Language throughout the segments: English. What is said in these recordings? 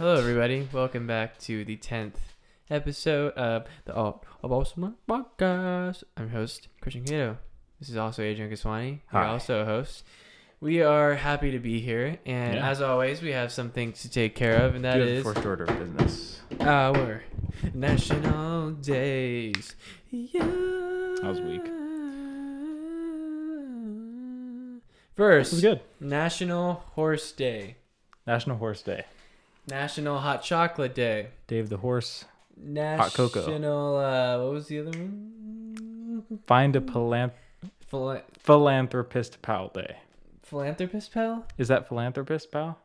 Hello, everybody. Welcome back to the 10th episode of the All of Awesome podcast. I'm your host, Christian Caito. This is also Adrian Kiswani. You're Hi. also a host. We are happy to be here, and Yeah. as always, we have something to take care of, and that Do you have is first order of business. our national days. Yeah. That was weak. First, This is good. National Horse Day, National Horse Day. National Hot Chocolate Day. Dave the Horse. National, cocoa. Uh, what was the other one? Find a philan- Phila- philanthropist pal day. philanthropist pal. Is that philanthropist pal?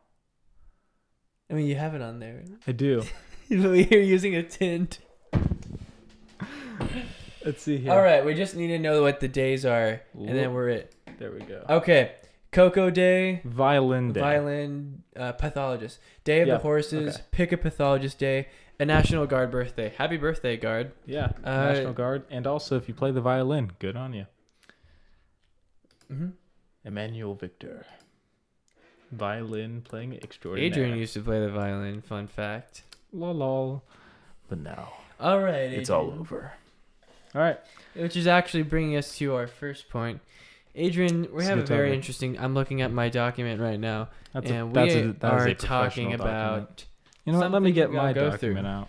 I mean, you have it on there. I do. You're using a tint. Let's see here. All right, we just need to know what the days are, and then we're it. There we go. Okay, Cocoa Day, Violin day. Violin uh, Pathologist, Day of Yeah, the Horses, okay. Pick a Pathologist Day, a National Guard birthday. Happy birthday, Guard! Yeah. Uh, National Guard. And also, if you play the violin, good on you. Mm-hmm. Emmanuel Victor. Violin playing extraordinary. Adrian used to play the violin. Fun fact. Lol, lol. But now All right, it's all over. All right. Which is actually bringing us to our first point. Adrian, we have a very it. interesting. I'm looking at my document right now, That's and a, that's we a, that are a talking about. document. You know what? Let me get my go document through. out.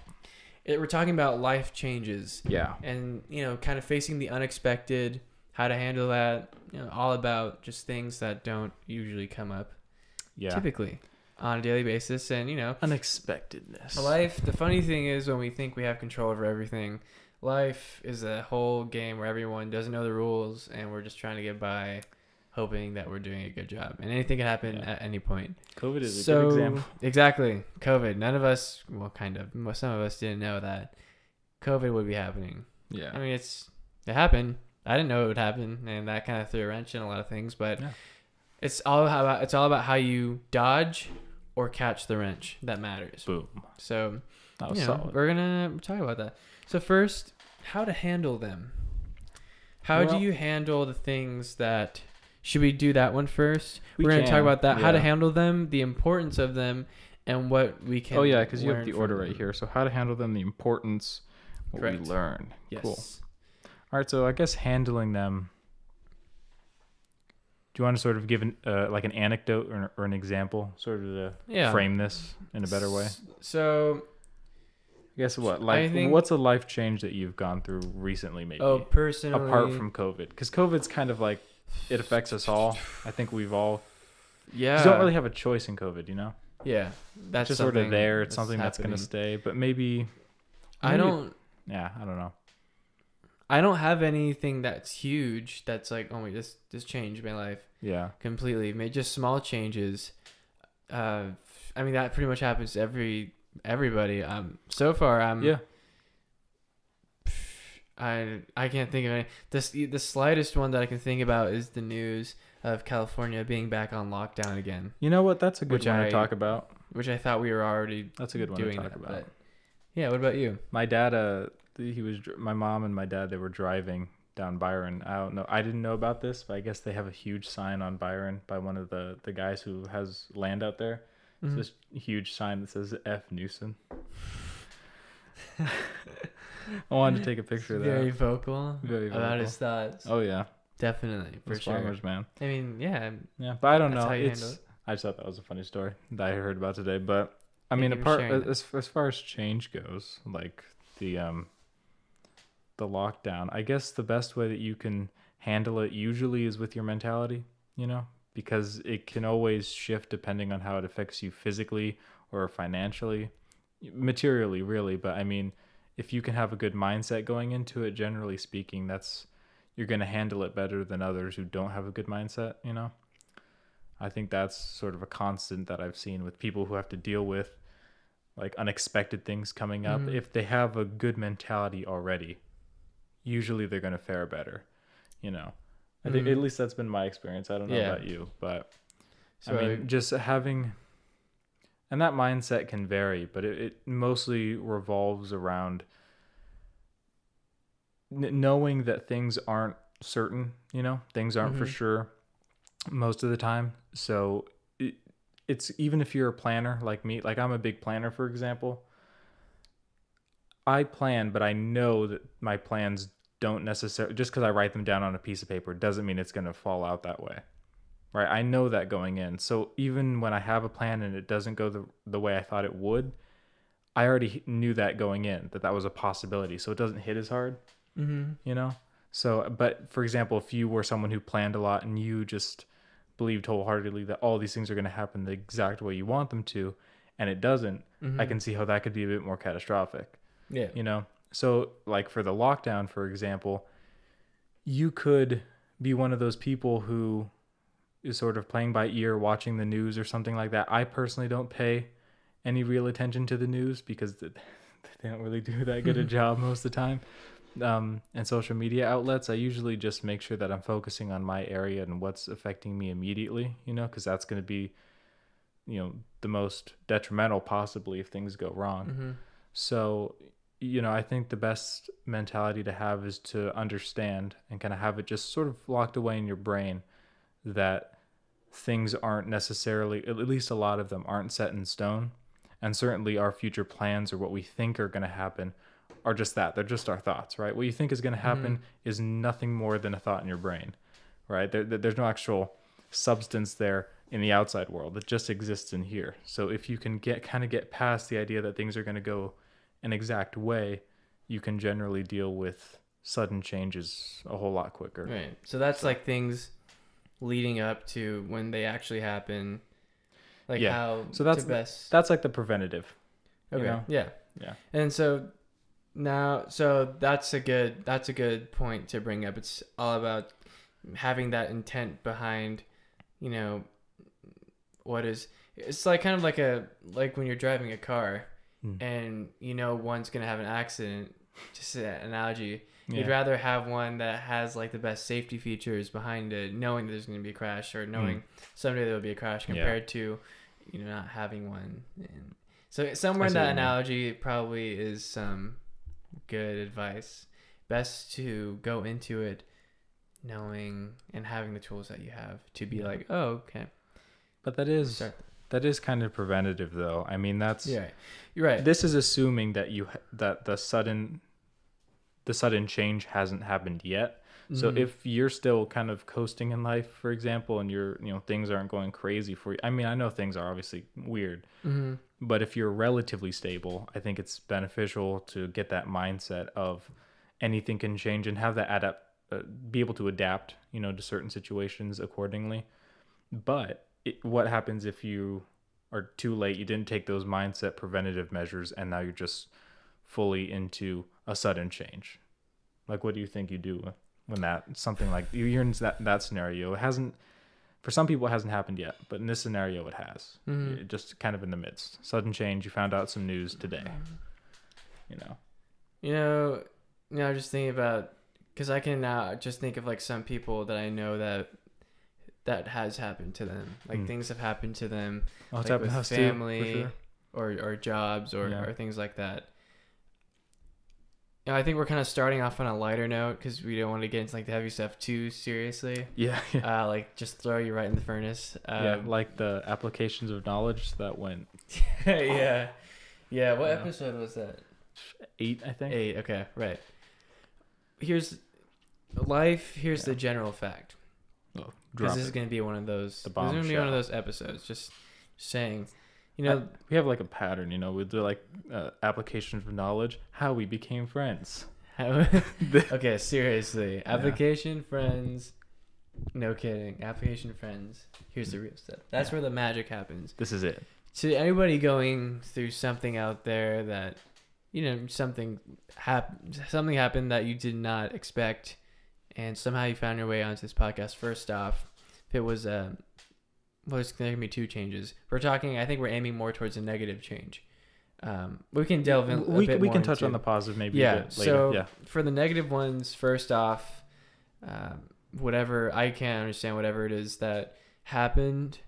It, we're talking about life changes, Yeah. and you know, kind of facing the unexpected, how to handle that. You know, all about just things that don't usually come up Yeah. typically on a daily basis, and you know, Unexpectedness. Life, the funny thing is when we think we have control over everything, life is a whole game where everyone doesn't know the rules and we're just trying to get by hoping that we're doing a good job. And anything can happen Yeah. at any point. COVID is a so, good example. Exactly. COVID. None of us, well, kind of, some of us didn't know that COVID would be happening. Yeah. I mean, it's, it happened. I didn't know it would happen. And that kind of threw a wrench in a lot of things. But Yeah. it's all about, it's all about how you dodge or catch the wrench that matters. Boom. So, That was you know, solid. we're gonna talk about that. So first, how to handle them. How do you handle the things that? Should we do that one first? We are gonna talk about that. How to handle them, the importance of them, and what we can. Oh yeah, because you have the order right them. here. So how to handle them, the importance, what Correct. we learn. Yes. Cool. All right. So I guess handling them. Do you want to sort of give an, uh, like an anecdote or, or an example, sort of to Yeah. frame this in a better way? So, guess what like think- what's a life change that you've gone through recently, maybe oh, personally, apart from COVID? Because COVID's kind of like it affects us all. I think we've all yeah, you don't really have a choice in COVID, you know. yeah, that's It's just sort of there. It's that's something that's gonna stay. But maybe I don't. Yeah, I don't know. I don't have anything that's huge. That's like, oh my, this this changed my life. Yeah. completely made just small changes uh i mean that pretty much happens to every everybody um so far i'm yeah. i i can't think of any this the slightest one that i can think about is the news of california being back on lockdown again You know what? That's a good Which one I- to talk about. which i thought we were already That's a good one doing to talk that about. yeah what about you My dad, uh, he was my mom and my dad. They were driving down Byron. I don't know. I didn't know about this, but I guess they have a huge sign on Byron by one of the the guys who has land out there. It's Mhm. this huge sign that says F Newsom. I wanted to take a picture of that. very vocal Very about his thoughts Oh yeah, definitely for those sure farmers, man. i mean yeah Yeah, but I don't know. It's it. I just thought that was a funny story that I heard about today. But I mean, apart as as far as change goes, like the um the lockdown, I guess the best way that you can handle it usually is with your mentality. You know, because it can always shift depending on how it affects you physically or financially, materially, really. But I mean, if you can have a good mindset going into it, generally speaking, that's you're going to handle it better than others who don't have a good mindset, you know? I think that's sort of a constant that I've seen with people who have to deal with like unexpected things coming up. Mhm. If they have a good mentality already, usually they're going to fare better, you know? I think Mhm. at least that's been my experience. I don't know Yeah. about you, but so I mean, just having, and that mindset can vary, but it, it mostly revolves around n- knowing that things aren't certain, you know, things aren't for Mhm. sure most of the time. So it, it's even if you're a planner like me, like I'm a big planner, for example. I plan, but I know that my plans don't necessarily just because I write them down on a piece of paper doesn't mean it's going to fall out that way. Right? I know that going in. So even when I have a plan and it doesn't go the the way I thought it would, I already knew that going in that that was a possibility. So it doesn't hit as hard, Mm-hmm. you know? So but for example, if you were someone who planned a lot and you just believed wholeheartedly that all these things are going to happen the exact way you want them to and it doesn't, Mm-hmm. I can see how that could be a bit more catastrophic Yeah. you know so like for the lockdown for example you could be one of those people who is sort of playing by ear watching the news or something like that. I personally don't pay any real attention to the news because they don't really do that good a job most of the time. Um, and social media outlets i usually just make sure that i'm focusing on my area and what's affecting me immediately you know because that's going to be you know the most detrimental possibly if things go wrong. Mm-hmm. so, you know, I think the best mentality to have is to understand and kind of have it just sort of locked away in your brain that things aren't necessarily, at least a lot of them, aren't set in stone. And certainly our future plans or what we think are going to happen are just that. They're just our thoughts, right? What you think is going to happen mm-hmm. is nothing more than a thought in your brain, right? There, there- there's no actual substance there in the outside world. It just exists in here. So if you can get kind of get past the idea that things are going to go an exact way, you can generally deal with sudden changes a whole lot quicker. Right. So that's like things leading up to when they actually happen. Like Yeah. how So that's the- best. That's like the preventative. you okay. know? Yeah. Yeah. And so now, so that's a good that's a good point to bring up. It's all about having that intent behind, you know, what is. It's like kind of like a like when you're driving a car, Mm. and you know one's gonna have an accident. Just an analogy. Yeah. You'd rather have one that has like the best safety features behind it, knowing that there's going to be a crash or knowing someday there will be a crash, Hmm. Yeah. compared to you know not having one. And so somewhere in that analogy probably is some good advice. Best to go into it knowing and having the tools that you have to be Yeah. like, oh, okay, But that is. That is kind of preventative though. I mean, that's Yeah, you're right. this is assuming that you that the sudden the sudden change hasn't happened yet. So Mhm. if you're still kind of coasting in life, for example, and you're you know things aren't going crazy for you. I mean, I know things are obviously weird, Mhm. but if you're relatively stable, I think it's beneficial to get that mindset of anything can change and have that adapt, uh, be able to adapt, you know, to certain situations accordingly. But it, what happens if you are too late? You didn't take those mindset preventative measures, and now you're just fully into a sudden change. Like, what do you think you do when that something like you're in that that scenario? It hasn't. For some people, it hasn't happened yet, but in this scenario, it has. Mhm. It just kind of in the midst. Sudden change. You found out some news today. You know. You know, you know, just thinking about because I can now just think of like some people that I know that that has happened to them. Like Mm. things have happened to them, Oh, it's like happened with us too, family sure. or or jobs or Yeah. or things like that. You know, I think we're kind of starting off on a lighter note because we don't want to get into like the heavy stuff too seriously. Yeah. Yeah. Uh, like just throw you right in the furnace. yeah. Um, Like the applications of knowledge that went yeah, yeah. What episode was that? eight, I think. Eight. Okay, right. Here's life. Here's Yeah. the general fact. Oh, Because this is going to be one of those. The This is going to be one of those episodes. Just saying, you know, we have like a pattern, you know. We do like uh, applications of knowledge, how we became friends. how, okay, seriously, application friends. No kidding, application friends. Here's the real stuff. That's Yeah. where the magic happens. This is it. To anybody going through something out there that, you know, something hap- something happened that you did not expect, and somehow you found your way onto this podcast. First off, if it was um, well, there's going to be two changes. We're talking. I think we're aiming more towards a negative change. Um, we can delve in. a we bit we can touch into- on the positive maybe yeah. a bit later. So yeah. for the negative ones, first off, um, whatever I can't understand, whatever it is that happened.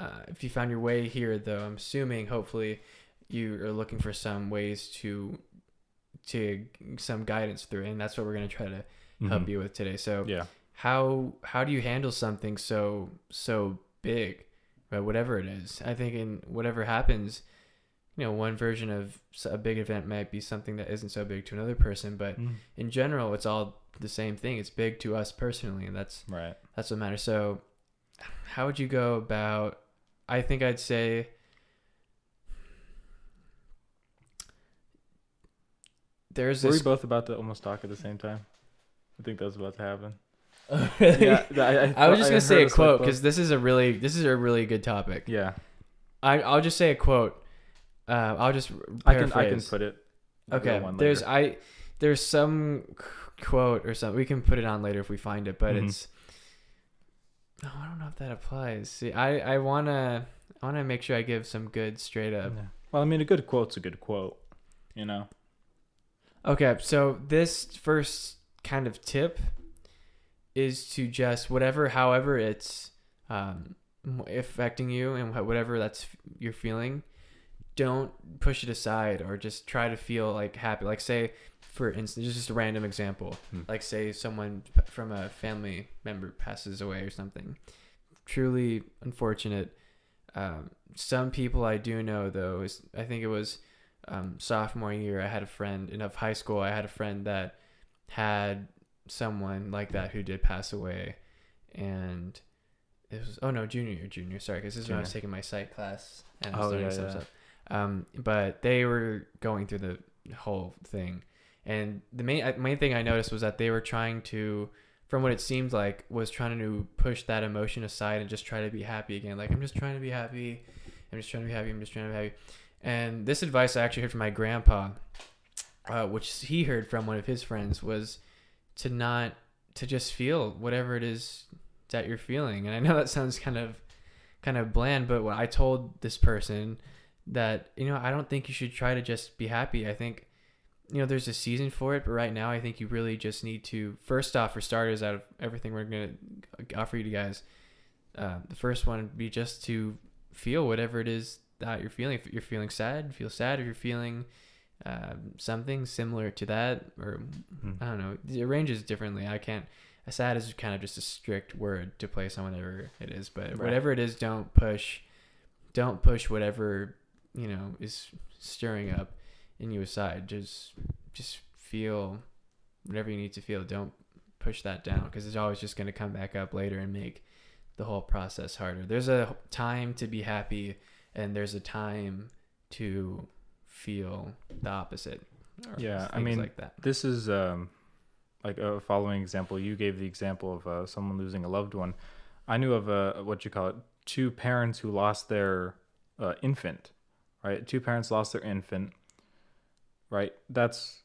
Uh, if you found your way here, though, I'm assuming hopefully you are looking for some ways to to some guidance through, it, and that's what we're gonna try to help Mhm. you with today. So Yeah. how how do you handle something so so big but whatever it is, I think in whatever happens, you know, one version of a big event might be something that isn't so big to another person, but Mm. in general, it's all the same thing. It's big to us personally, and that's Right. that's what matters. So, how would you go about? I think I'd say there's Were we this. both about to almost talk at the same time? I think that's was about to happen. Yeah, I, I was just gonna say a heard us like quote because this is a really this is a really good topic. Yeah, I I'll just say a quote. Uh, I'll just I can I can put it. Okay, that there's. I there's some quote or something. We can put it on later if we find it, but Mhm. it's. Oh, I don't know if that applies. See, I I wanna I wanna make sure I give some good straight up. Yeah. Well, I mean, a good quote's a good quote. You know. Okay, so this first kind of tip is to just whatever, however it's um, affecting you and whatever that's you're feeling, don't push it aside or just try to feel like happy. Like say, for instance, just a random example. Hmm. Like say someone from a family member passes away or something. Truly unfortunate. Um, some people I do know though is I think it was um, sophomore year, I had a friend in of high school. I had a friend that had someone like that who did pass away, and it was oh no, junior year, junior. Sorry, because this is when I was taking my psych class and I was Oh, learning yeah, some yeah. stuff. Um, but they were going through the whole thing, and the main uh, main thing I noticed was that they were trying to. From what it seemed like, was trying to push that emotion aside and just try to be happy again. Like I'm just trying to be happy. I'm just trying to be happy. I'm just trying to be happy. And this advice I actually heard from my grandpa, uh, which he heard from one of his friends, was to not to just feel whatever it is that you're feeling. And I know that sounds kind of kind of bland, but what I told this person that you know I don't think you should try to just be happy. I think you know there's a season for it, but right now I think you really just need to first off for starters out of everything we're gonna offer you guys. Uh, the first one would be just to feel whatever it is that you're feeling. If you're feeling sad, feel sad. If you're feeling um, something similar to that, or Mhm. I don't know, it ranges differently. I can't. A sad is kind of just a strict word to place on whatever it is, but Right. whatever it is, don't push, don't push whatever you know is stirring up in you aside. Just, just feel whatever you need to feel. Don't push that down because it's always just going to come back up later and make the whole process harder. There's a time to be happy, and there's a time to feel the opposite. Yeah, I mean, like that. This is um, like a following example. You gave the example of uh, someone losing a loved one. I knew of a what you call it, two parents who lost their uh, infant. Right, two parents lost their infant. Right, that's.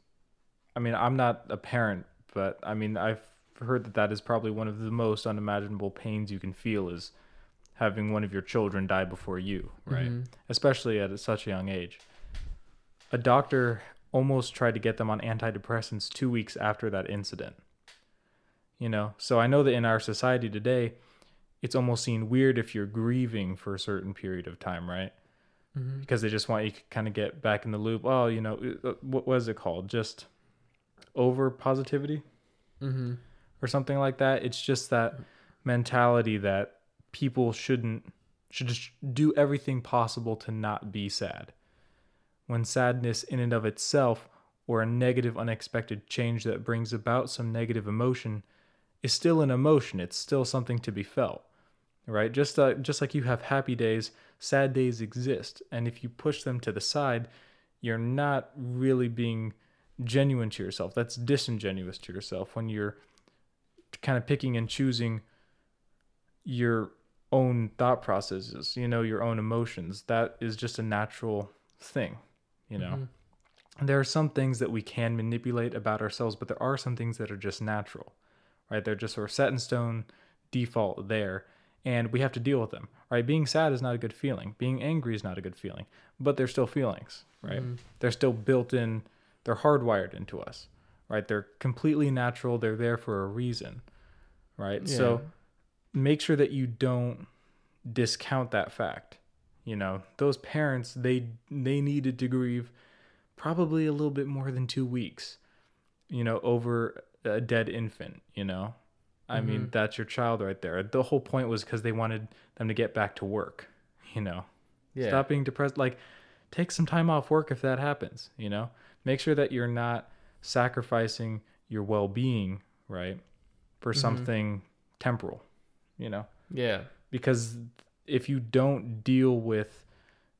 I mean, I'm not a parent, but I mean, I've heard that that is probably one of the most unimaginable pains you can feel is having one of your children die before you. Right Mhm. especially at such a young age. A doctor almost tried to get them on antidepressants two weeks after that incident. You know, so I know that in our society today, it's almost seen weird if you're grieving for a certain period of time, right? Mhm. Because they just want you to kind of get back in the loop. Oh, you know, uh, what was it called? Just over positivity Mhm. or something like that. It's just that mentality that people shouldn't should just do everything possible to not be sad. When sadness in and of itself or a negative unexpected change that brings about some negative emotion is still an emotion. It's still something to be felt. Right? Just uh, just like you have happy days, sad days exist, and if you push them to the side, you're not really being genuine to yourself. That's disingenuous to yourself when you're kind of picking and choosing your own thought processes, you know, your own emotions. That is just a natural thing, you know. Mhm. And There are some things that we can manipulate about ourselves, but there are some things that are just natural, right? They're just sort of set in stone, default there, and we have to deal with them, right? Being sad is not a good feeling. Being angry is not a good feeling, but they're still feelings, right? Mhm. they're still built in they're hardwired into us right they're completely natural they're there for a reason right so make sure that you don't discount that fact you know those parents they they needed to grieve probably a little bit more than 2 weeks you know over a dead infant you know i mean Mhm. that's your child right there the whole point was cuz they wanted them to get back to work you know. Yeah. Stop being depressed. Like, take some time off work if that happens, you know? Make sure that you're not sacrificing your well being, right? For Mhm. something temporal, you know? Yeah. Because if you don't deal with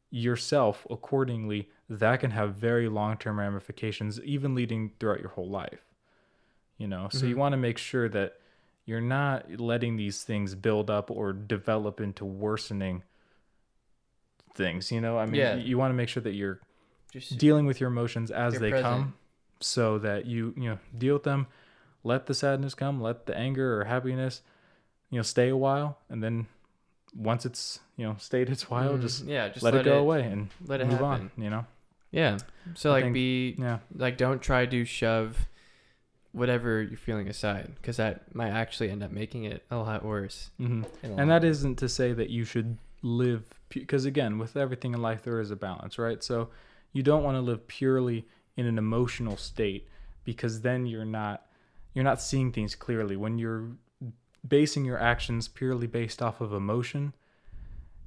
yourself accordingly, that can have very long term ramifications, even leading throughout your whole life, you know? So you Mhm. want to make sure that you're not letting these things build up or develop into worsening things, you know? I mean, Yeah. you want to make sure that you're Just dealing with your emotions as they present. come so that you you know deal with them let the sadness come let the anger or happiness you know stay a while and then once it's you know stayed its while Mm, just, yeah, just let, it go away and let it move happen. on you know Yeah. So I like think- be yeah like don't try to shove whatever you're feeling aside because that might actually end up making it a lot worse. hmm long and that isn't to say that you should live because again with everything in life there is a balance right so you don't want to live purely in an emotional state because then you're not you're not seeing things clearly when you're basing your actions purely based off of emotion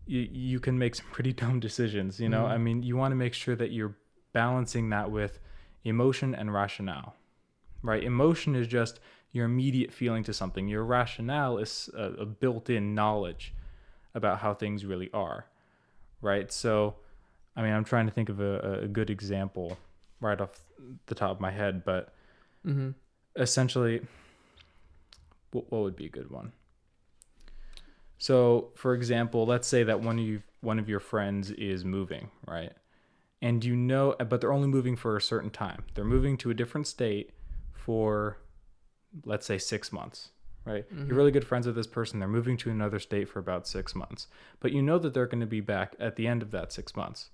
you, you can make some pretty dumb decisions you know Mhm. i mean you want to make sure that you're balancing that with emotion and rationale right emotion is just your immediate feeling to something your rationale is a, a built-in knowledge about how things really are right so i mean i'm trying to think of a, a good example right off the top of my head but Mhm. essentially what, what would be a good one? So for example let's say that one of you one of your friends is moving right? And you know but they're only moving for a certain time. They're moving to a different state for let's say six months right? Mhm. you're really good friends with this person. They're moving to another state for about six months. But you know that they're going to be back at the end of that six months.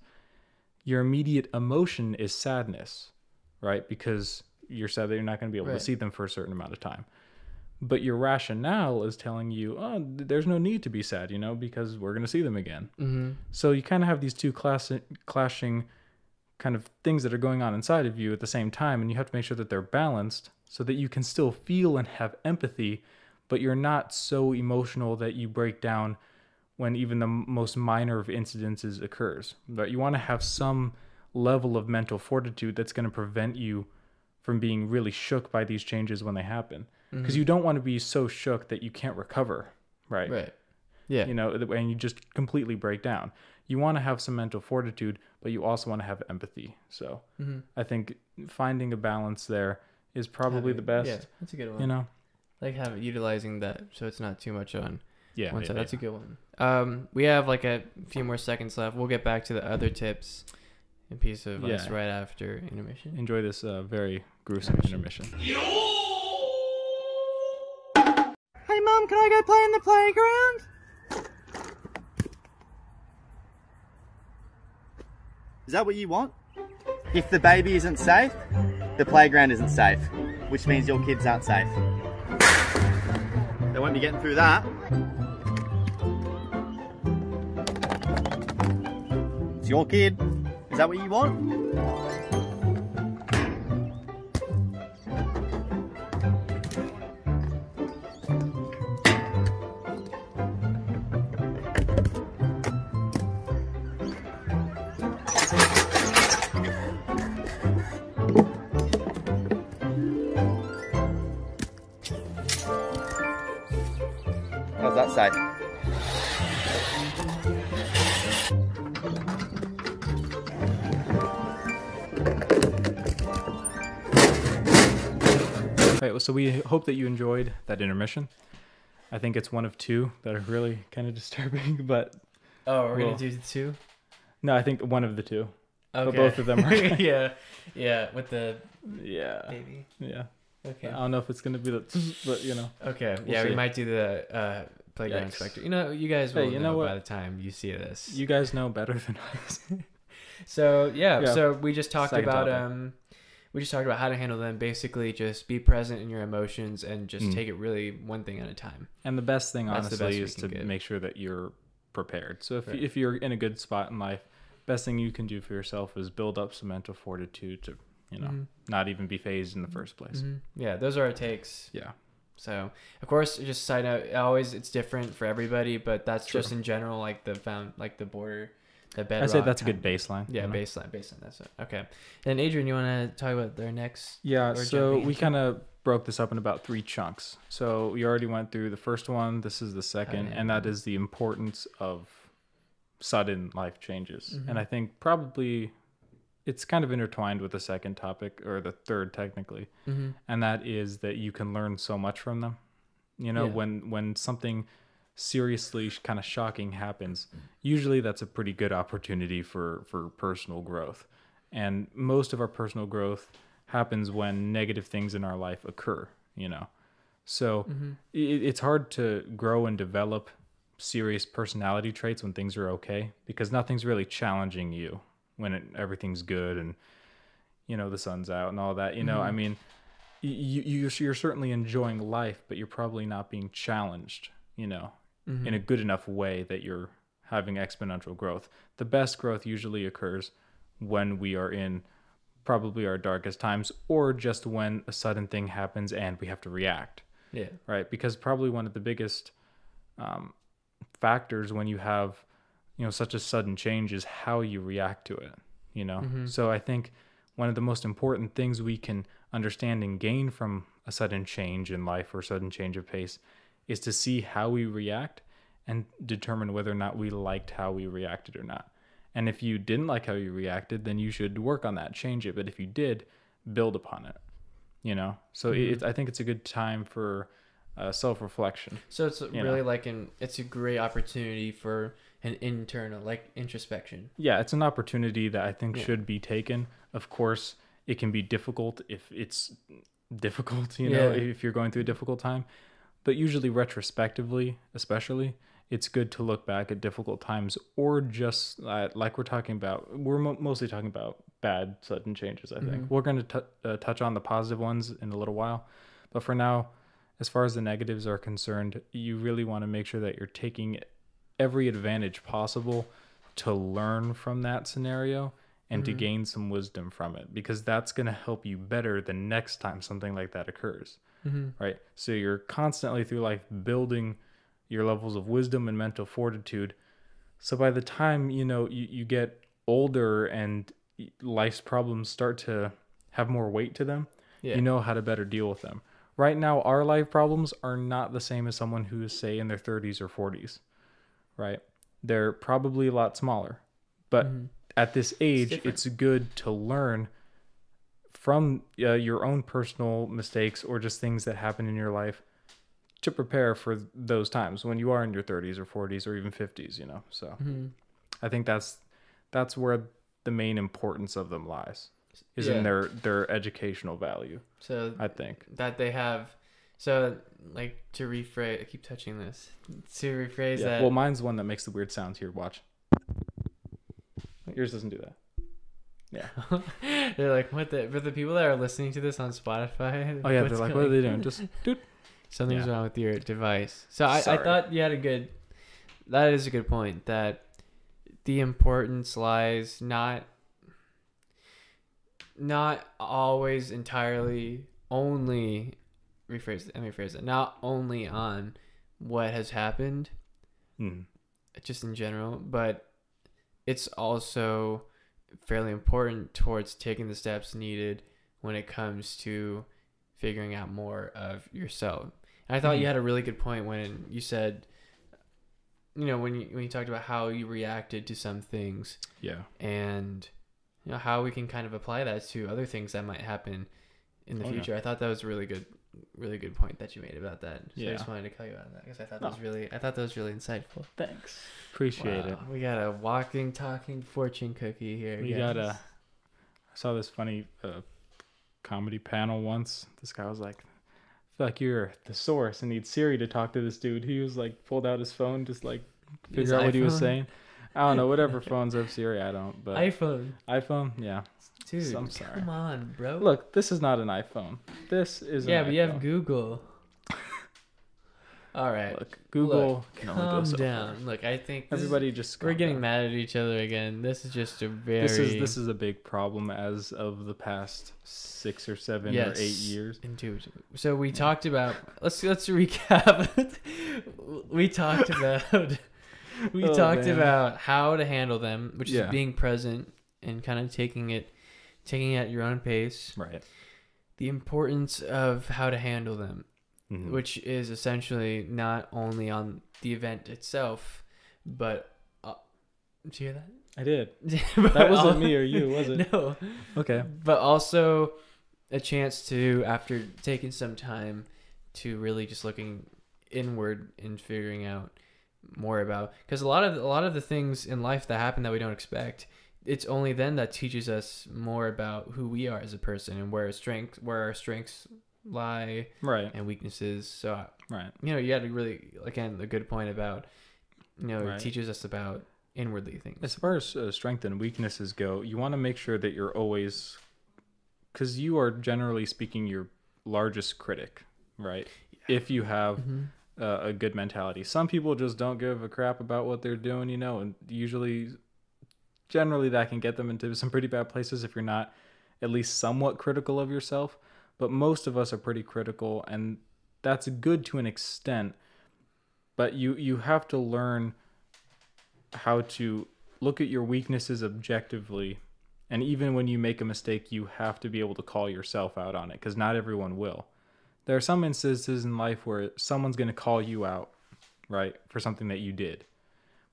Your immediate emotion is sadness right? Because you're sad that you're not going to be able Right. to see them for a certain amount of time but your rationale is telling you oh there's no need to be sad you know because we're going to see them again Mhm. so you kind of have these two class- clashing kind of things that are going on inside of you at the same time, and you have to make sure that they're balanced so that you can still feel and have empathy, but you're not so emotional that you break down when even the most minor of incidences occurs. But you want to have some level of mental fortitude that's going to prevent you from being really shook by these changes when they happen. Because Mhm. you don't want to be so shook that you can't recover, right? Right. Yeah. you know, and you just completely break down. You want to have some mental fortitude, but you also want to have empathy. So Mhm. I think finding a balance there is probably Having- the best. Yeah, that's a good one. You know, like have utilizing that so it's not too much on yeah, one yeah, side. That's yeah. a good one. Um, we have like a few more seconds left. We'll get back to the other tips and piece of advice Yeah. right after intermission. enjoy this uh, very gruesome Intermission. intermission. Mum, can I go play in the playground? Is that what you want? If the baby isn't safe, the playground isn't safe, which means your kids aren't safe. They won't be getting through that. It's your kid. Is that what you want? So we hope that you enjoyed that intermission. I think it's one of two that are really kind of disturbing, but Oh, we're Well- gonna do the two. no, I think one of the two. Okay. But both of them are- yeah, yeah, with the Yeah, baby. yeah. Okay. I don't know if it's gonna be the, but you know, Okay. We'll yeah, we might do the uh, playground Yikes. inspector. You know, you guys will Hey, you know, know what? by the time you see this. you guys know better than us. So yeah, Yeah. so we just talked Second about topic. um, we just talked about how to handle them. Basically, just be present in your emotions and just Mm. take it really one thing at a time. And the best thing, That's honestly, best is to get. make sure that you're prepared. So if Right. if you're in a good spot in life, best thing you can do for yourself is build up some mental fortitude to you know Mhm. not even be phased in the first place. Mhm. Yeah, those are our takes. Yeah. So of course, just side note, always it's different for everybody, but that's Sure. just in general like the found like the border, the I say that's a good baseline. Yeah, you know? baseline, baseline. That's it. Okay. And Adrian, you want to talk about their next? Yeah, so we kind of broke this up in about three chunks. So we already went through the first one. This is the second, yeah. and that is the importance of sudden life changes. Mhm. And I think probably it's kind of intertwined with the second topic or the third technically, Mm-hmm. and that is that you can learn so much from them. You know, Yeah. when when something seriously kind of shocking happens, usually that's a pretty good opportunity for for personal growth. And most of our personal growth happens when negative things in our life occur, you know. So Mm-hmm. it, it's hard to grow and develop serious personality traits when things are okay because nothing's really challenging you when it, everything's good and you know the sun's out and all that you know i Mhm. mean you, you you're certainly enjoying life but you're probably not being challenged you know Mm-hmm. in a good enough way that you're having exponential growth the best growth usually occurs when we are in probably our darkest times or just when a sudden thing happens and we have to react yeah. right? Because probably one of the biggest um, factors when you have, you know, such a sudden change is how you react to it. You know, Mhm. so I think one of the most important things we can understand and gain from a sudden change in life or sudden change of pace is to see how we react and determine whether or not we liked how we reacted or not. And if you didn't like how you reacted, then you should work on that, change it. But if you did, build upon it. You know, so Mhm. it, I think it's a good time for uh, self-reflection. So it's really know. like an it's a great opportunity for an internal like introspection. Yeah, it's an opportunity that I think Yeah. should be taken. Of course, it can be difficult if it's difficult, you know, Yeah. if you're going through a difficult time. But usually, retrospectively, especially, it's good to look back at difficult times or just uh, like we're talking about. We're mo- mostly talking about bad sudden changes, I think. Mhm. We're going to uh, touch on the positive ones in a little while. But for now, as far as the negatives are concerned, you really want to make sure that you're taking every advantage possible to learn from that scenario and to Mhm. gain some wisdom from it because that's going to help you better the next time something like that occurs Mm-hmm. right so you're constantly through life building your levels of wisdom and mental fortitude so by the time you know you, you get older and life's problems start to have more weight to them Yeah. you know how to better deal with them right now our life problems are not the same as someone who is say in their 30s or 40s right they're probably a lot smaller but Mhm. at this age different. it's, good to learn from uh, your own personal mistakes or just things that happen in your life to prepare for those times when you are in your 30s or 40s or even 50s you know so Mhm. i think that's that's where the main importance of them lies is Yeah. in their their educational value So i think that they have so like to rephrase I keep touching this. To rephrase yeah. that well mine's one that makes the weird sounds here watch yours doesn't do that they're like what the for the people that are listening to this on Spotify. oh yeah they're like what are they doing just Something's Yeah. wrong with your device. So I, I thought you had a good. That is a good point. That the importance lies not. Not always entirely only, rephrase. Let me rephrase it. Not only on what has happened, mm, just in general, but it's also fairly important towards taking the steps needed when it comes to figuring out more of yourself. And I thought you Mhm. had a really good point when you said, you know, when you when you talked about how you reacted to some things yeah and you know how we can kind of apply that to other things that might happen in the Oh, yeah. future. I thought that was a really good, really good point that you made about that. So I just wanted to call you out on that because I thought No. that was really, I thought that was really insightful. thanks appreciate it We got a walking, talking fortune cookie here. We guys. got a. I saw this funny uh, comedy panel once. This guy was like, "I feel like you're the source," and need Siri to talk to this dude. He was like, pulled out his phone, just like His figure out what he was saying. I don't know. Whatever phones have Siri, I don't. But iPhone, iPhone, yeah. Dude. I'm sorry. Come on, bro. Look, this is not an iPhone. This is. A Yeah, but you have. Google. All right. Look, Google Look, can only go calm so down. far. Look, I think this is- Everybody just we're getting down. mad at each other again. This is just a very This is this is a big problem as of the past six or seven or eight years. intuitive. So we talked about let's let's recap. we talked about we Oh, talked man. about how to handle them, which Yeah. is being present and kind of taking it taking it at your own pace. Right. The importance of how to handle them, Mhm. which is essentially not only on the event itself, but uh, did you hear that? I did. That wasn't me or you, was it? No. Okay. But also a chance to, after taking some time, to really just looking inward and figuring out more about because a lot of a lot of the things in life that happen that we don't expect it's only then that teaches us more about who we are as a person and where our strengths where our strengths lie Right. and weaknesses so Right. you know you had a really again a good point about you know Right. it teaches us about inwardly things As far as uh, strength and weaknesses go, you want to make sure that you're always, because you are generally speaking your largest critic, right? If you have Mhm. uh, a good mentality. Some people just don't give a crap about what they're doing, you know, and usually, generally, that can get them into some pretty bad places if you're not at least somewhat critical of yourself. But most of us are pretty critical, and that's good to an extent. But you you have to learn how to look at your weaknesses objectively. And even when you make a mistake, you have to be able to call yourself out on it because not everyone will there are some instances in life where someone's going to call you out, right, for something that you did.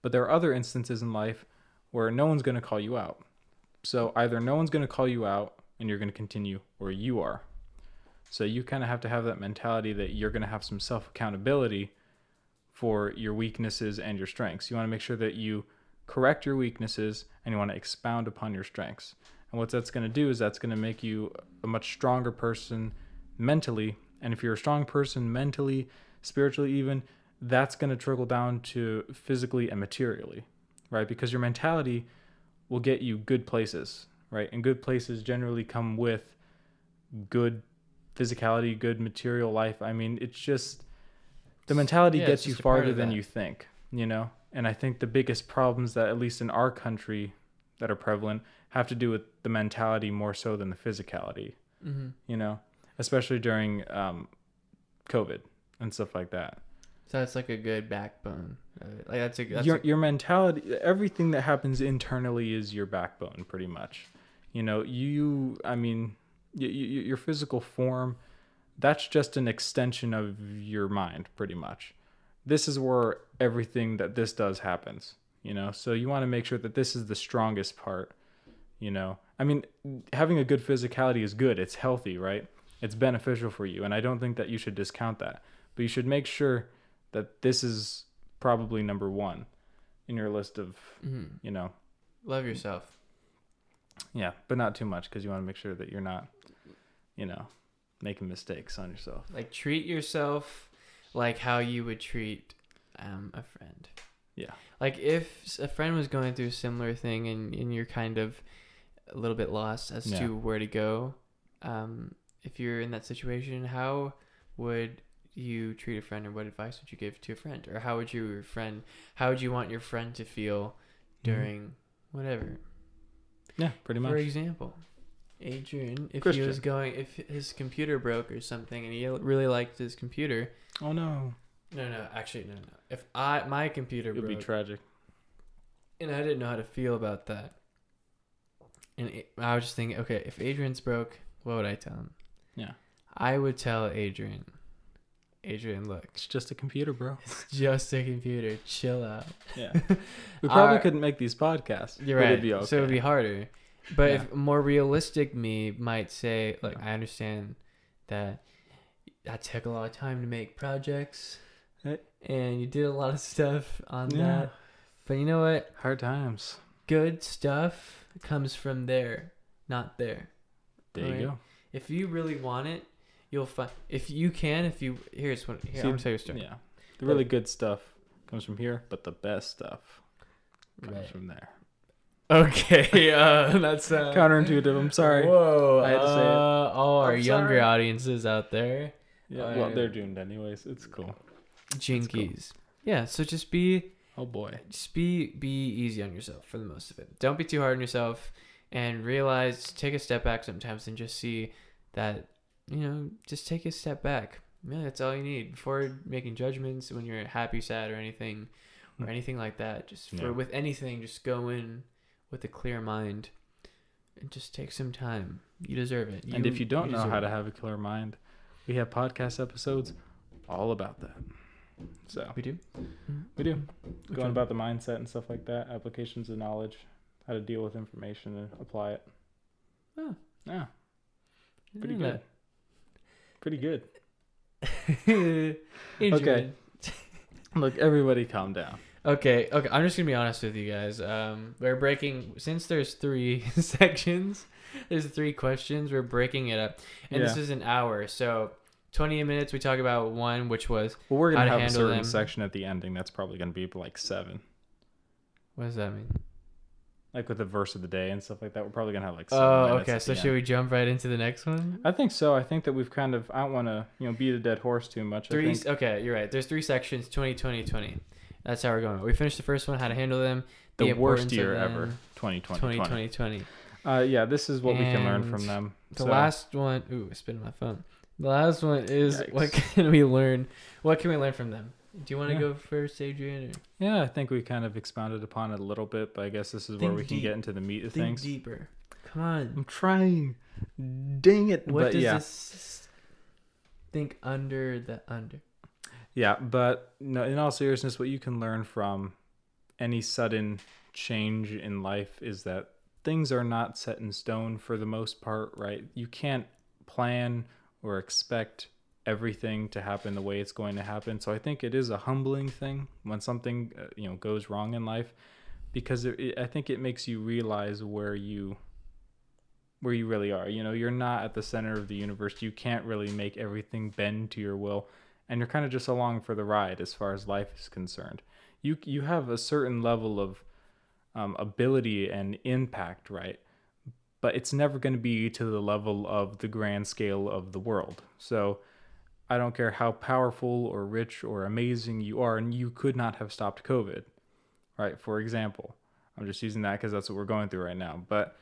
But there are other instances in life where no one's going to call you out. So either no one's going to call you out and you're going to continue, or you are. So you kind of have to have that mentality that you're going to have some self accountability for your weaknesses and your strengths. You want to make sure that you correct your weaknesses and you want to expound upon your strengths. And what that's going to do is that's going to make you a much stronger person mentally. And if you're a strong person mentally, spiritually, even, that's going to trickle down to physically and materially, right? Because your mentality will get you good places, right? And good places generally come with good physicality, good material life. I mean, it's just the mentality Yeah, gets you just a part farther than you think, you know? And I think the biggest problems that, at least in our country, that are prevalent have to do with the mentality more so than the physicality, mm-hmm. you know? Especially during um, COVID and stuff like that. So that's like a good backbone. Like that's a that's your a, your mentality everything that happens internally is your backbone pretty much. You know you i mean y- y- your physical form that's just an extension of your mind pretty much. This is where everything that this does happens you know? So you want to make sure that this is the strongest part you know? I mean having a good physicality is good. It's healthy right? It's beneficial for you and i don't think that you should discount that. But you should make sure that this is probably number one in your list of mhm. you know love yourself. yeah but not too much because you want to make sure that you're not you know making mistakes on yourself Like treat yourself like how you would treat um, a friend. Yeah. Like if a friend was going through a similar thing and, and you're kind of a little bit lost as Yeah. to where to go, um, if you're in that situation, how would you treat a friend or what advice would you give to a friend? Or how would you your friend how would you want your friend to feel mm-hmm. during whatever? yeah pretty much For example, Adrian, if he was going, if his computer broke or something, and he really liked his computer. oh no No, no, actually, no, no. If I my computer would be tragic and I didn't know how to feel about that, and I was just thinking, okay, if Adrian's broke, what would I tell him? Yeah. I would tell Adrian, Adrian, look, it's just a computer bro it's just a computer. Chill out. yeah we probably Uh, couldn't make these podcasts You're right. it'd be okay. So it'd be harder. But Yeah. if more realistic me might say, like, Yeah. I understand that that took a lot of time to make projects, Right. and you did a lot of stuff on Yeah. that. But you know what? hard times Good stuff comes from there, not there. there Right. you go If you really want it, you'll find. If you can, if you here's what here, See, I'm gonna tell you a story. yeah the really good stuff comes from here but the best stuff comes Right. from there Okay, uh, that's uh, counterintuitive i'm sorry Whoa! I had to say it. uh, all our I'm younger sorry. audiences out there. yeah well yeah. they're doomed anyways it's cool jinkies. Yeah, so just be Oh boy. just be be easy on yourself for the most of it. Don't be too hard on yourself and realize take a step back sometimes and just see that you know, just take a step back. Yeah, that's all you need before making judgments when you're happy, sad or anything or Hmm. anything like that. Just for Yeah. with anything, just go in with a clear mind and just take some time. You deserve it. and if you don't know how to have a clear mind, we have podcast episodes all about that. So we do. we do Which going one? about the mindset and stuff like that, applications of knowledge, how to deal with information and apply it. Oh. Yeah, pretty Yeah. good. Pretty good. okay. Look, everybody, calm down. Okay, okay. I'm just gonna be honest with you guys. Um, we're breaking since there's three sections. There's three questions. We're breaking it up, and this is an hour. So, 20 minutes. We talk about one, which was Well, we're gonna to have a certain them. section at the ending that's probably gonna be like seven, what does that mean? Like with the verse of the day and stuff like that. We're probably gonna have like. Seven Oh, okay. So should end. we jump right into the next one? I think so. I think that we've kind of. I don't want to, you know, beat a dead horse too much. I Three. think. Okay, you're right. There's three sections. 20, 20, 20. That's how we're going. We finished the first one. How to handle them. the importance worst year ever 2020 20, 20, 20, 20. uh yeah this is what we can learn from them The So, last one. Ooh, on my phone. The last one is what can we learn? What can we learn from them? Do you want to Yeah. go first, Adrian? Or yeah i think we kind of expounded upon it a little bit but i guess this is where Think we can get into the meat of think things deeper. Come on. i'm trying dang it What but does yeah this? Think under the under. yeah but no in all seriousness what you can learn from any sudden change in life is that things are not set in stone for the most part right you can't plan or expect everything to happen the way it's going to happen. So i think it is a humbling thing when something uh, you know goes wrong in life because it, it, i think it makes you realize where you where you really are. You know you're not at the center of the universe. You can't really make everything bend to your will. And you're kind of just along for the ride as far as life is concerned. You you have a certain level of um, ability and impact right? But it's never going to be to the level of the grand scale of the world. So i don't care how powerful or rich or amazing you are and you could not have stopped covid right? For example i'm just using that because that's what we're going through right now. But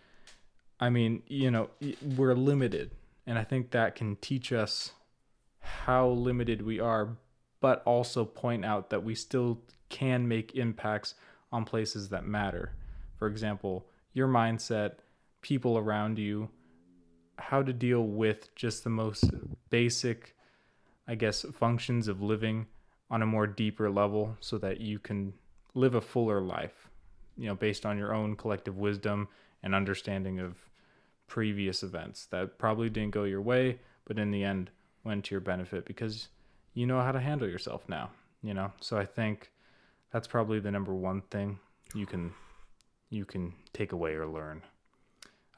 i mean you know we're limited and i think that can teach us how limited we are but also point out that we still can make impacts on places that matter. For example your mindset people around you how to deal with just the most basic i guess functions of living on a more deeper level so that you can live a fuller life you know based on your own collective wisdom and understanding of previous events that probably didn't go your way but in the end went to your benefit because you know how to handle yourself now you know? So i think that's probably the number one thing you can you can take away or learn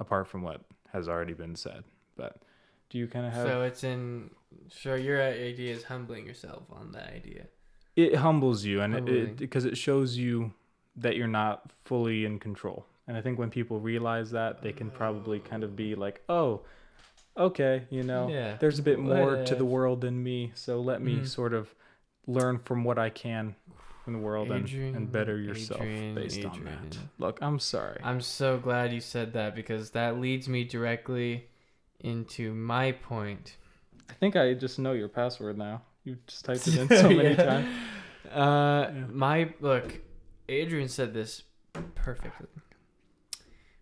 apart from what has already been said. But do you kind of have So it's in. Sure, your idea is humbling yourself on that idea. it humbles you and it, Humbling. it because it shows you that you're not fully in control and i think when people realize that they can probably kind of be like oh okay you know Yeah. there's a bit more to the world than me so let me Mhm. sort of learn from what i can from the world and, Adrian, and better yourself Adrian, based on that look i'm sorry I'm so glad you said that because that leads me directly into my point. i think i just know your password now you just typed it in so many Yeah. times Uh, Yeah. my look, Adrian said this perfectly.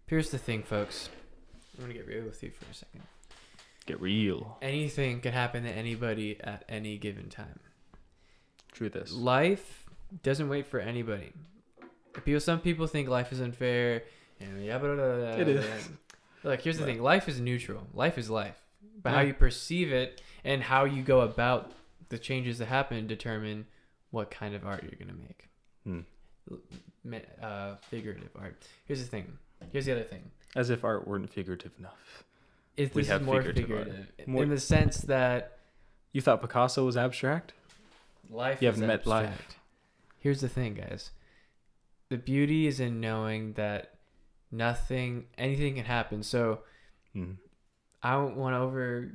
Here's the thing, folks. I'm gonna get real with you for a second. get real Anything can happen to anybody at any given time. true this Life doesn't wait for anybody. People, some people think life is unfair, and yeah, blah, blah, blah, blah, It is. Look, here's the thing: life is neutral. Life is life, but how you perceive it and how you go about the changes that happen determine what kind of art you're gonna make. Hmm. Uh, figurative art. Here's the thing. Here's the other thing. as if art weren't figurative enough Is We this have is more figurative figurative More- in the sense that you thought picasso was abstract life You haven't met life. Here's the thing, guys. The beauty is in knowing that nothing, anything can happen. So Hmm. I don't want to over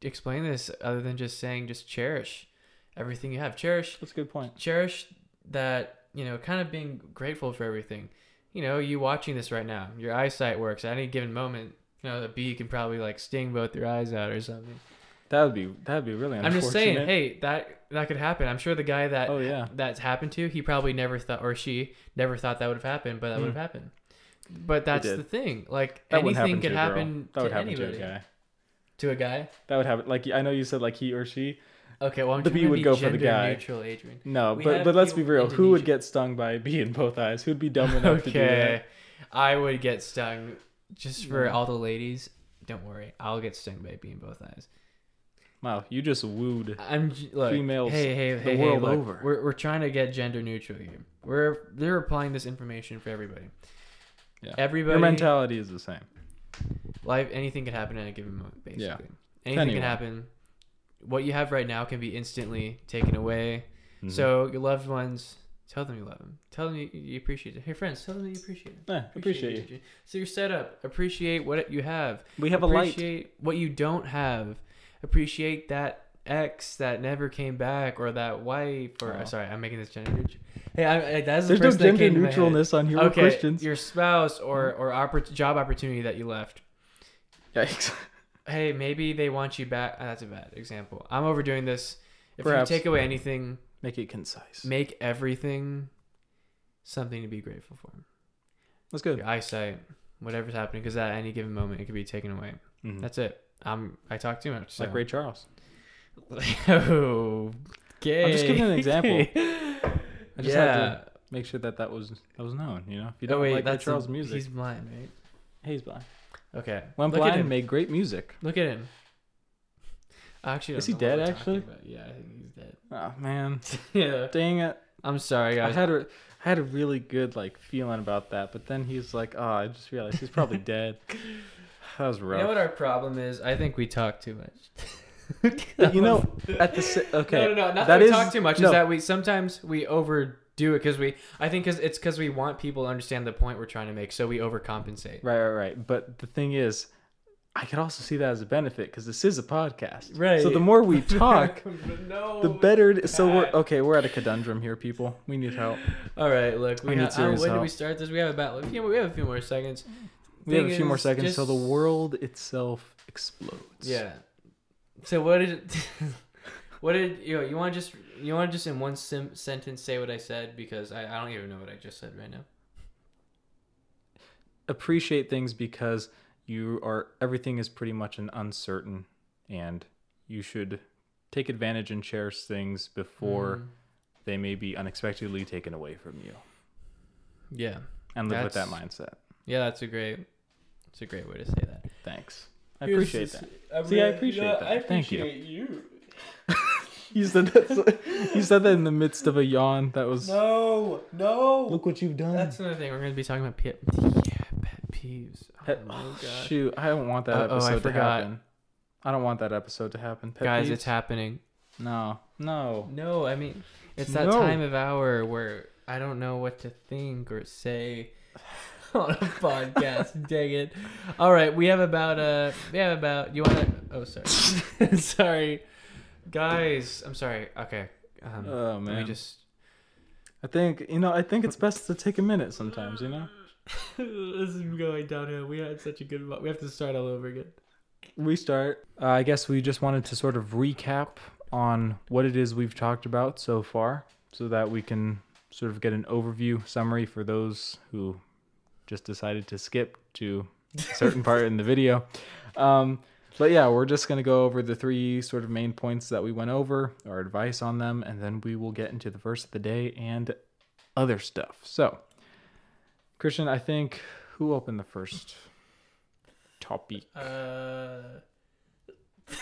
explain this other than just saying just cherish everything you have. Cherish That's a good point. cherish that you know kind of being grateful for everything you know you watching this right now your eyesight works at any given moment you know a bee can probably like sting both your eyes out or something That would be that would be really. i'm just saying hey that that could happen i'm sure the guy that Oh yeah. that's happened to he probably never thought or she never thought that would have happened but that would have Mm. happened but that's the thing like That anything could happen to happen anybody to a guy. to a guy That would happen. Like I know you said like he or she. okay well I'm The bee would be go for the guy. neutral adrian No, We but but let's be real. Who would get stung by a bee in both eyes? Who'd be dumb enough to do that? Okay. I would get stung just for all the ladies. Don't worry. I'll get stung by a bee in both eyes. Wow, you just wooed. I'm look, Females Hey, hey, the hey, world hey, look, over. We're we're trying to get gender neutral here. We're they're applying this information for everybody. Yeah. Everybody Your mentality is the same. life anything can happen at a given moment, basically. Yeah. Anything Anyone. can happen. What you have right now can be instantly taken away. Mhm. So your loved ones, tell them you love them. Tell them you, you appreciate it. Hey friends, tell them you appreciate them. Eh, appreciate you. Adrian. So you're set up. Appreciate what you have. We have a light. appreciate what you don't have. Appreciate that ex that never came back or that wife or Oh. sorry, I'm making this gender neutral. Hey, I, I, that's the There's no first thing that gender came to my head. neutralness on here. We're Okay, Christians. your spouse or or oppor- job opportunity that you left. Yikes. Hey, maybe they want you back. ah, that's a bad example. I'm overdoing this. If Perhaps. you take away anything, Make it concise. make everything something to be grateful for. That's good. Your eyesight, whatever's happening, because at any given moment it could be taken away. Mhm. That's it. I'm I talk too much. So. like Ray Charles. oh, gay. I'm just giving an example. I just yeah. had to make sure that that was that was known. You know, if you oh don't wait, like that's Charles music, He's blind, right? he's blind. Okay. When Look blind, made great music. Look at him. I Actually, Is he dead, actually? about. Yeah, I think he's dead. Oh man, yeah. dang it! I'm sorry, guys. I had a I had a really good like feeling about that, but then he's like, oh, I just realized he's probably dead. That was rough. You know what our problem is? I think we talk too much. You know, at the okay, no, no, no, not that that, we is- talk too much. no. Is that we sometimes we overdo it because we. I think because it's because we want people to understand the point we're trying to make, so we overcompensate. right, right, right. But the thing is, I could also see that as a benefit because this is a podcast, Right. So the more we talk, no. the better. So we're okay. We're at a conundrum here, people. We need help. All right, look. We We need have, uh, serious when do we start this? We have about. You we have a few more seconds. We have a Thing few more seconds till the world itself explodes. Yeah. So what did what did you know, you want to just you want to just in one sim- sentence say what I said because I, I don't even know what I just said right now. appreciate things because you are everything is pretty much an uncertain and you should take advantage and cherish things before Mm. they may be unexpectedly taken away from you Yeah. and live with that mindset Yeah, that's a great that's a great way to say that. thanks i appreciate that I See, I appreciate know, that. I Thank you. appreciate you. you said that you said that in the midst of a yawn that was No, no. look what you've done That's another thing. We're gonna be talking about pet, yeah, pet peeves. Oh, Pet- my oh, shoot i don't want that Uh-oh, I episode to forgot. happen i don't want that episode to happen Pet Guys, peeves? it's happening. no no No, I mean, it's that No. time of hour where I don't know what to think or say on a podcast. Dang it! All right, we have about uh, we have about you want to? Oh, sorry, sorry, guys. I'm sorry. Okay, um, oh let me man just. i think you know i think it's best to take a minute sometimes you know this is going downhill. We had such a good. We have to start all over again. restart. Uh, I guess we just wanted to sort of recap on what it is we've talked about so far so that we can sort of get an overview summary for those who just decided to skip to a certain part in the video. Um, but yeah, we're just going to go over the three sort of main points that we went over, our advice on them, and then we will get into the verse of the day and other stuff. So, Christian, I think who opened the first topic? Uh.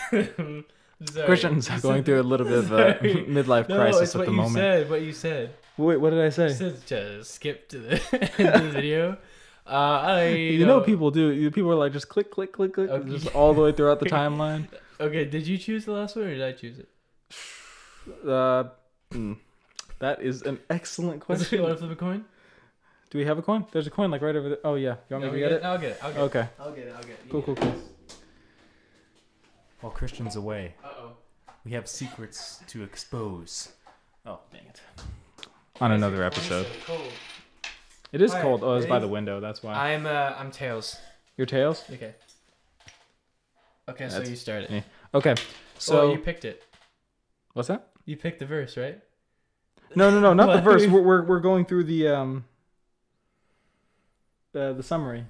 sorry. Christian's going through a little bit of a Sorry. midlife No, crisis it's at what the you moment. said. What you said. Wait, what did I You say? said to skip to the end of the video. Uh, I You know, people do. People are like just click, click, click, click, Okay. just all the way throughout the timeline. Okay, did you choose the last one or did I choose it? Uh, hmm. that is an excellent You want to question. flip a coin? Do we have a coin? There's a coin like right over there. Oh yeah, you want me to we get it? I'll get it. I'll get it. Okay. I'll get it. I'll get it. Cool, cool, cool. While Christian's away, Uh oh. We have secrets to expose. Oh, dang it. On another episode. It is Alright, cold. Oh, it's by the window. That's why. I'm uh I'm tails. Your tails? Okay. Okay, so you started. yeah. Okay. So So you picked it. what's that? You picked the verse, right? No, no, no, not the verse. We're, we're we're going through the um. The the summary.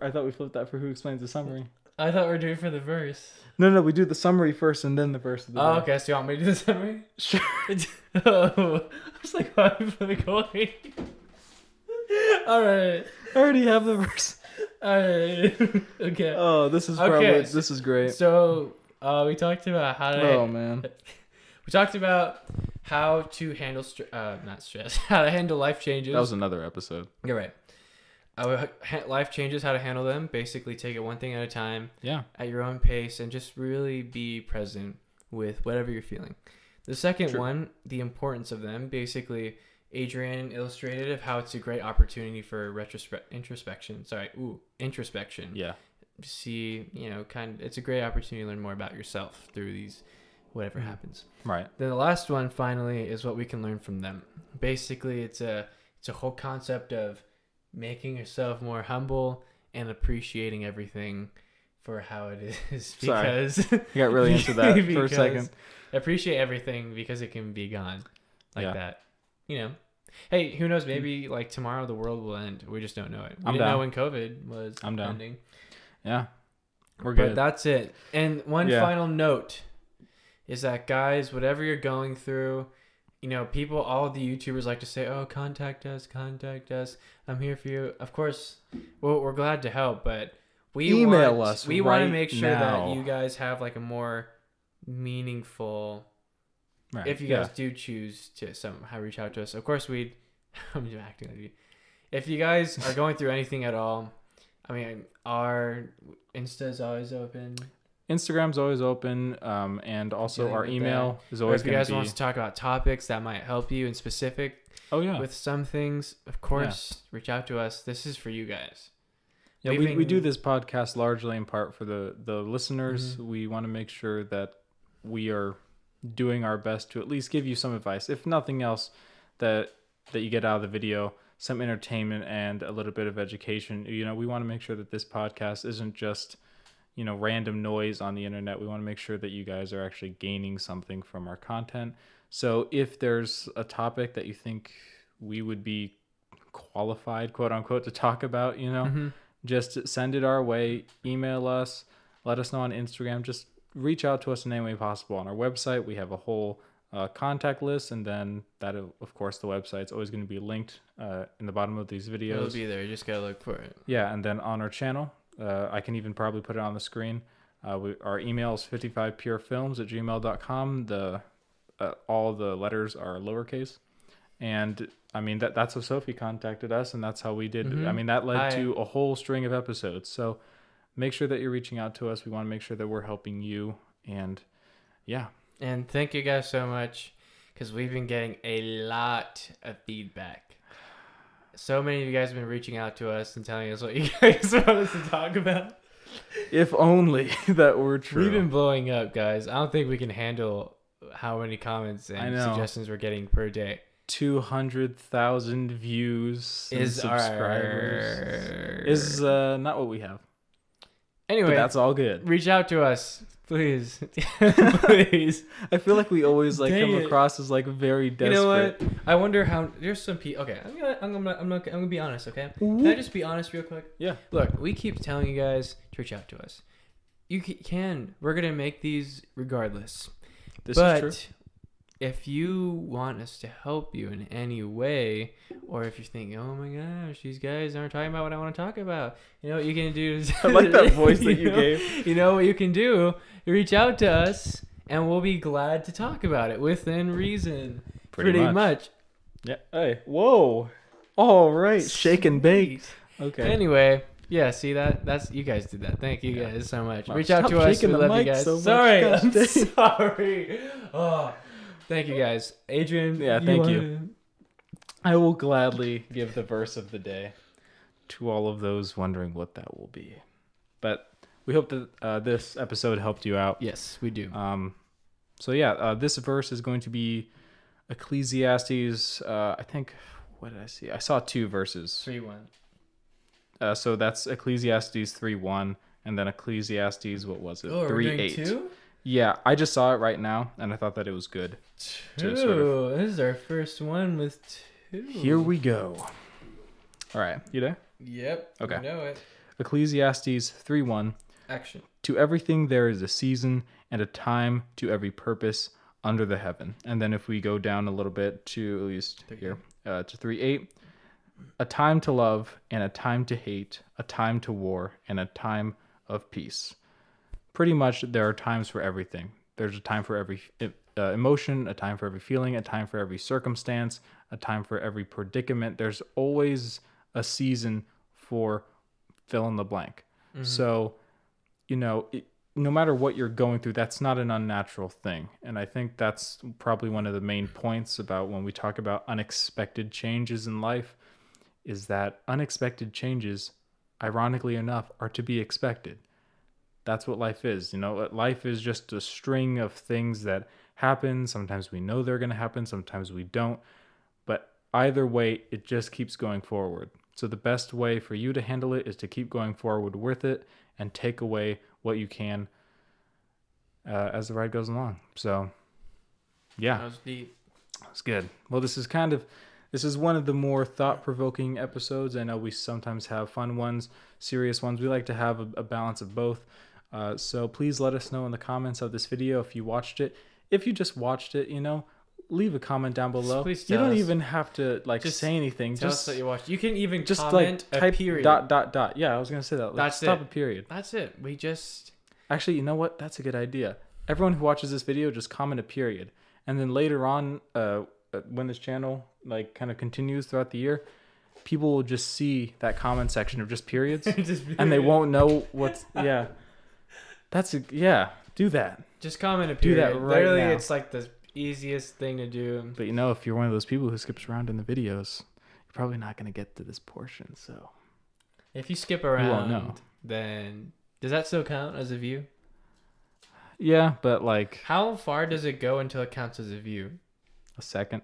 I thought we flipped that for who explains the summary. I thought we are doing for the verse. No, no, we do the summary first and then the verse of the Oh, day. okay. So you want me to do the summary? Sure. oh, I was like, why am I going? All right, I already have the verse. all right, okay. Oh, this is Okay, probably so- this is great. So, uh, we talked about how to. Oh man. We talked about how to handle, str- uh, not stress, how to handle life changes. That was another episode. You're right. Uh, life changes, how to handle them. Basically, take it one thing at a time. Yeah. at your own pace and just really be present with whatever you're feeling. The second True. one, the importance of them, basically, Adrian illustrated of how it's a great opportunity for retrospe- introspection. Sorry, ooh, introspection. Yeah. See, you know, kind of, it's a great opportunity to learn more about yourself through these, whatever Mhm. happens. Right. Then the last one, finally, is what we can learn from them. Basically, it's a it's a whole concept of making yourself more humble and appreciating everything for how it is. Sorry. Because You got really into that for a second. Appreciate everything because it can be gone like Yeah. that. You know. Hey, who knows? Mm. Maybe like tomorrow the world will end. We just don't know it. We I'm didn't know when COVID was I'm down. ending. Yeah. We're good. But that's it. And one Yeah. final note is that guys, whatever you're going through, you know, people, all the YouTubers like to say, "Oh, contact us, contact us. I'm here for you." Of course, well, we're glad to help, but we Email want, us We want to make sure now. that you guys have like a more meaningful. Right. If you yeah. guys do choose to somehow reach out to us, of course we'd. I'm just acting like you. If you guys are going through anything at all, I mean, our Insta is always open. Instagram's always open, um, and also our email is Or always if you guys to want to talk about topics that might help you in specific oh yeah. with some things, of course, reach out to us. This is for you guys. Yeah, we, we do this podcast largely in part for the the listeners. Mhm. We want to make sure that we are doing our best to at least give you some advice, if nothing else, that that you get out of the video, some entertainment and a little bit of education. You know, we want to make sure that this podcast isn't just you know random noise on the internet. We want to make sure that you guys are actually gaining something from our content. So if there's a topic that you think we would be qualified, quote unquote, to talk about, you know, Mhm. just send it our way email us let us know on instagram just reach out to us in any way possible on our website we have a whole uh, contact list and then that of course the website's always going to be linked uh, in the bottom of these videos. It'll be there. You just gotta look for it. yeah and then on our channel uh, i can even probably put it on the screen uh, we, our email is 55purefilms at gmail.com the uh, all the letters are lowercase and i mean that that's how sophie contacted us and that's how we did Mhm. i mean that led to a whole string of episodes so make sure that you're reaching out to us we want to make sure that we're helping you and yeah And thank you guys so much because we've been getting a lot of feedback. So many of you guys have been reaching out to us and telling us what you guys want us to talk about. if only that were true We've been blowing up, guys. I don't think we can handle how many comments and suggestions we're getting per day. 200,000 views and Is subscribers our is uh, not what we have anyway? but that's all good reach out to us, please, please. I feel like we always like Dang come it. across as like very desperate. You know what? I wonder how. There's some people. Okay, I'm gonna, I'm gonna, I'm gonna, I'm gonna be honest. Okay, can I just be honest real quick? Yeah. Look, we keep telling you guys to reach out to us. You can. We're gonna make these regardless. This but is true. If you want us to help you in any way, or if you're thinking, "Oh my gosh, these guys aren't talking about what I want to talk about," you know what you can do. Is I like that voice that you know- gave. You know what you can do? Reach out to us, and we'll be glad to talk about it within reason. Pretty Pretty, much. much. Yeah. Hey. Whoa. All right. Shake and bake. Okay. Anyway, yeah, see that? That's you guys did that. Thank you Yeah. guys so much. Wow, Reach out stop to us. We love you guys. so sorry, sorry. Oh, thank you guys, Adrian. Yeah, thank you. I will gladly give the verse of the day to all of those wondering what that will be. But we hope that uh, this episode helped you out. Yes, we do. Um, so yeah, uh, this verse is going to be Ecclesiastes. Uh, I think what did I see? I saw two verses. Three one. Uh, so that's Ecclesiastes three one, and then Ecclesiastes what was it? Oh, three eight. two. Yeah, I just saw it right now, and I thought that it was good. Two. Sort of- This is our first one with two. Here we go. All right, you there? Yep. Okay. You know it. Ecclesiastes three one. Action. To everything there is a season and a time to every purpose under the heaven. And then if we go down a little bit to at least Three here, uh, to 3 8, a time to love and a time to hate, a time to war and a time of peace. Pretty much there are times for everything. There's a time for every uh, emotion, a time for every feeling, a time for every circumstance, a time for every predicament. There's always a season for fill in the blank. So, you know, it, no matter what you're going through, that's not an unnatural thing. And I think that's probably one of the main points about when we talk about unexpected changes in life is that unexpected changes, ironically enough, are to be expected. That's what life is. You know, life is just a string of things that happen. Sometimes we know they're going to happen, sometimes we don't. But either way, it just keeps going forward. So the best way for you to handle it is to keep going forward with it and take away what you can uh, as the ride goes along. So, yeah. That was deep. That's good. Well, this is kind of this is one of the more thought-provoking episodes. I know we sometimes have fun ones, serious ones. We like to have a, a balance of both. Uh, so please let us know in the comments of this video if you watched it. If you just watched it, you know, leave a comment down below. Please you don't us. even have to like Just say anything. Tell just us that you watched. You can even just comment like a type period. dot dot dot. Yeah, I was gonna say that. Like, That's stop it. a period. That's it. We just. Actually, you know what? That's a good idea. Everyone who watches this video just comment a period, and then later on, uh, uh, when this channel like kind of continues throughout the year, people will just see that comment section of just periods, just and they won't know what's yeah. That's a yeah. Do that. Just comment a Do that right Literally, now. it's like the easiest thing to do. But you know, if you're one of those people who skips around in the videos, you're probably not gonna get to this portion. So If you skip around, you won't know. then does that still count as a view? yeah, but like How far does it go until it counts as a view? a second.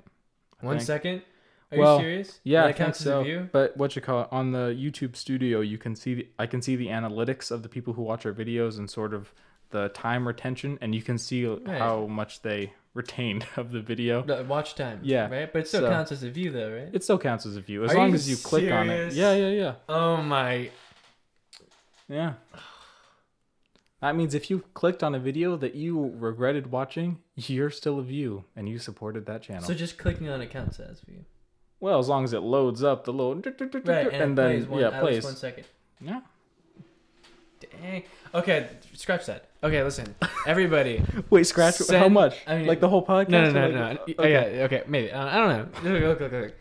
I One think. second? Are Well, you serious? Yeah, I think counts as a so. But what you call it on the YouTube Studio, you can see the, I can see the analytics of the people who watch our videos and sort of the time retention, and you can see how much they retained of the video. No, watch time. Yeah, Right? But it still so- counts as a view, though, right? It still counts as a view as Are long you as you click on it. Yeah, yeah, yeah, Oh my. yeah. That means if you clicked on a video that you regretted watching, you're still a view, and you supported that channel. So just clicking on it counts as view. Well, as long as it loads up the little Right, and, and then one, yeah, plays. one second. Yeah. Dang. Okay, scratch that. Okay, listen, everybody. Wait, scratch how much? I mean- like the whole podcast? No, no, no, like- no. Okay. Okay, okay, maybe. Uh, I don't know. Look, look, look, look.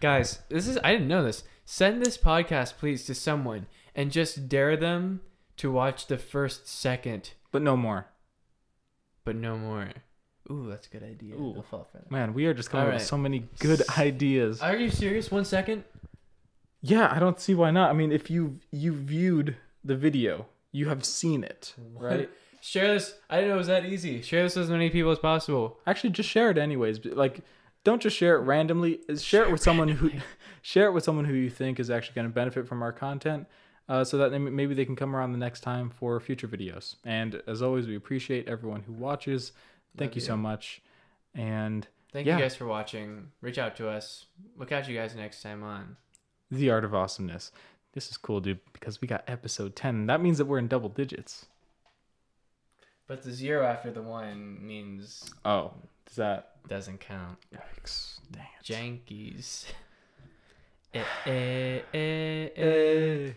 Guys, this is I didn't know this. Send this podcast, please, to someone and just dare them to watch the first second, But no more. but no more. Ooh, that's a good idea. Ooh. I'll fall for. Man, we are just coming up with so many good ideas. Are you serious? One second? yeah, I don't see why not. I mean, if you you viewed the video, you have seen it, right? Share this. I didn't know it was that easy. Share this with as many people as possible. Actually, just share it anyways. Like, don't just share it randomly. Share, it with someone who share it with someone who you think is actually going to benefit from our content, uh, so that they- maybe they can come around the next time for future videos. And as always, we appreciate everyone who watches. Thank Love you so much. And Thank Yeah. you guys for watching. Reach out to us. We'll catch you guys next time on. the art of awesomeness. This is cool, dude, because we got episode 10. That means that we're in double digits. But the zero after the one means Oh, does that? doesn't count. Yikes! Dang it. Jankies. eh, eh, eh, eh.